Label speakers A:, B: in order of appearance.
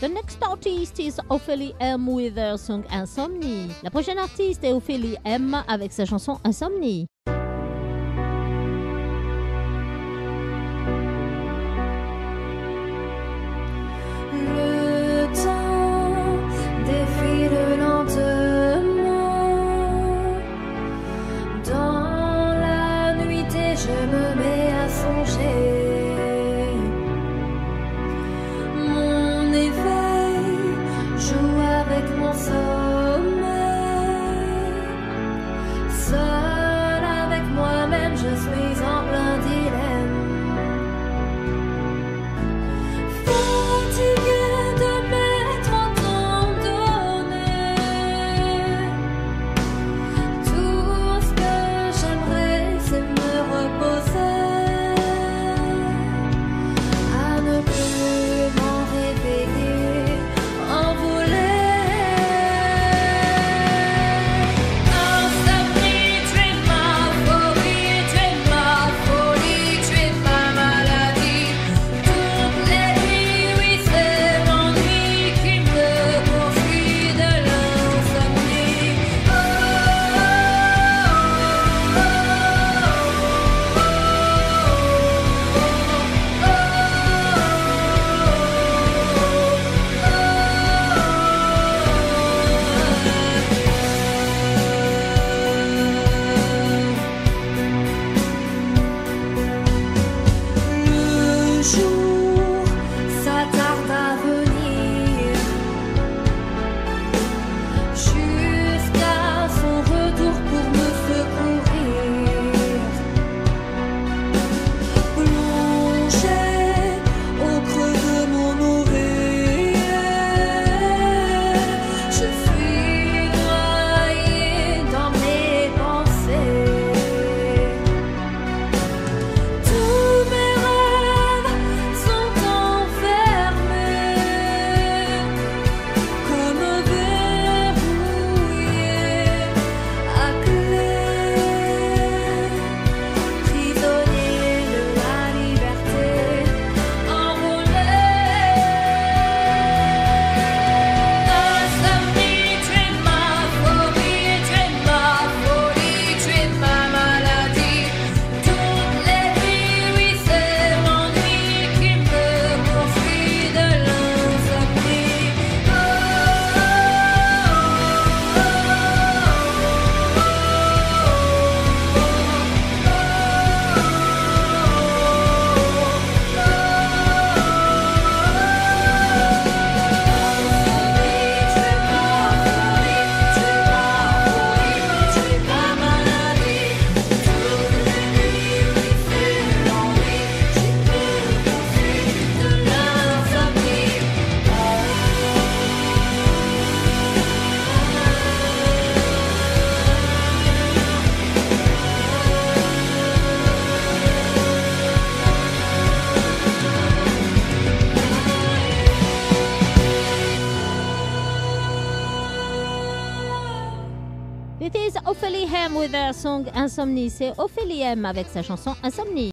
A: The next artist is Ophélie M with her song Insomnie. La prochaine artiste est Ophélie M avec sa chanson Insomnie.
B: please.
A: It is Ophélie M with their song Insomnie. C'est Ophélie M avec sa chanson Insomnie.